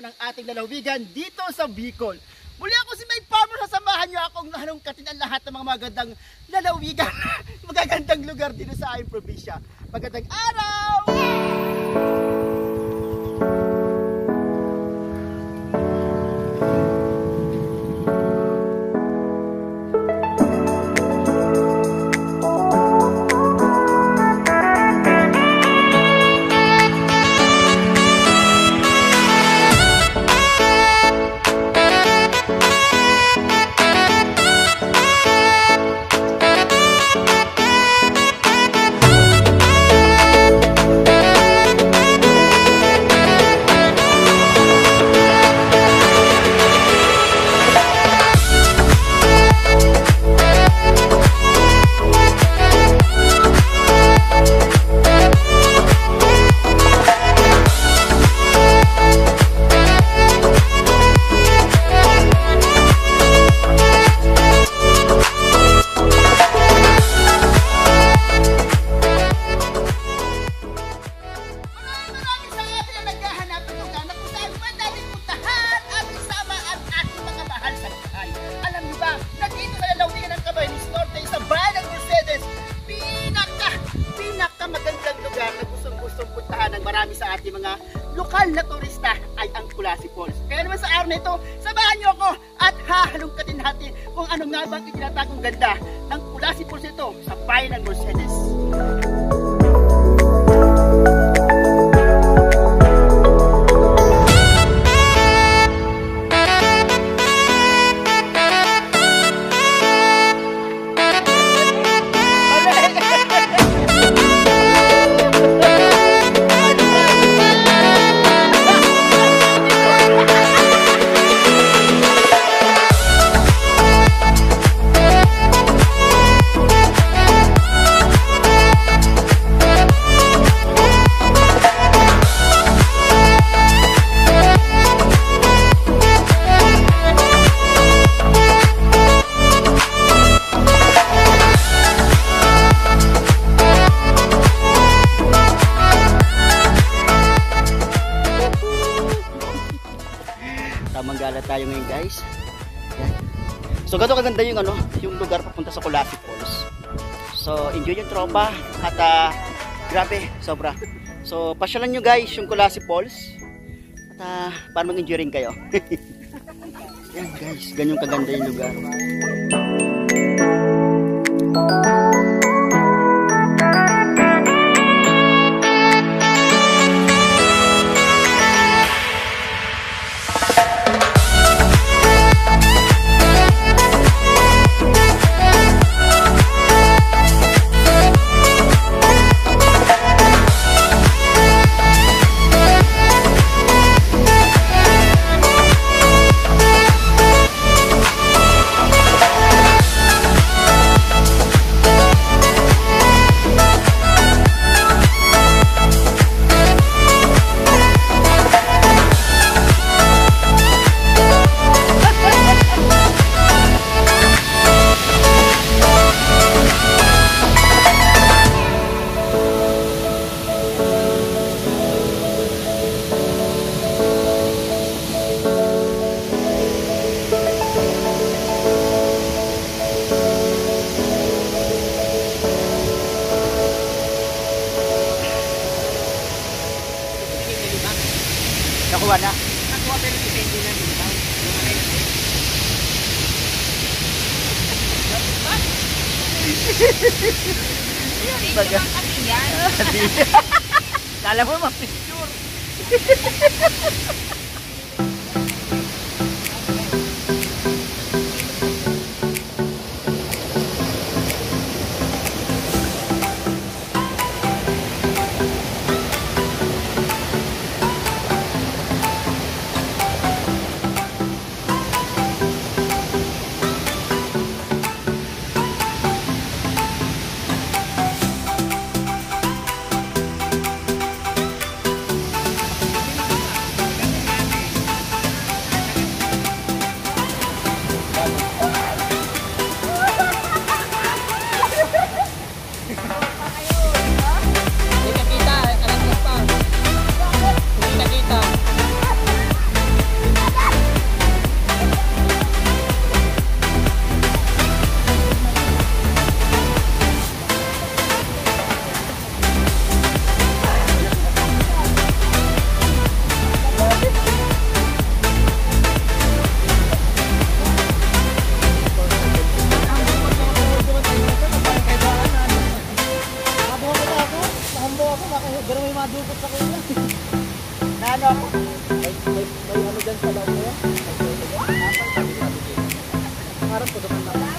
ng ating lalawigan dito sa Bicol. Muli ako si Mike Farmer, sasamahan niyo akong halongkatin ang lahat ng mga magandang lalawigan, magagandang lugar dito sa aming probinsya. Magandang araw! Maraming marami sa ating mga lokal na turista ay ang Kulasi Falls. Kaya naman sa araw na ito, samahan niyo ako at hahalungkatin natin kung ano nga bang itinatagong ganda ng Kulasi Falls ito sa bayan ng Mercedes. Tamang gala tayo ngayon guys. So ganito kaganda yung ano, yung lugar papunta sa Kulasi Falls. So enjoy yung tropa at ah, grabe, sobra. So pasyalan nyo guys yung Kulasi Falls. At ah, para mag-enjoy kayo. Yan guys, ganyan kaganda yung lugar. Nakuha Baga. Kasi yan. Kala mo ma-picture. nakadukot sa kuya. Nano ako? May, may, may ano dyan sa loob mo yan? Parang po na.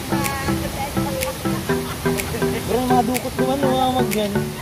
Bro, nakadukot naman. Huwag yan.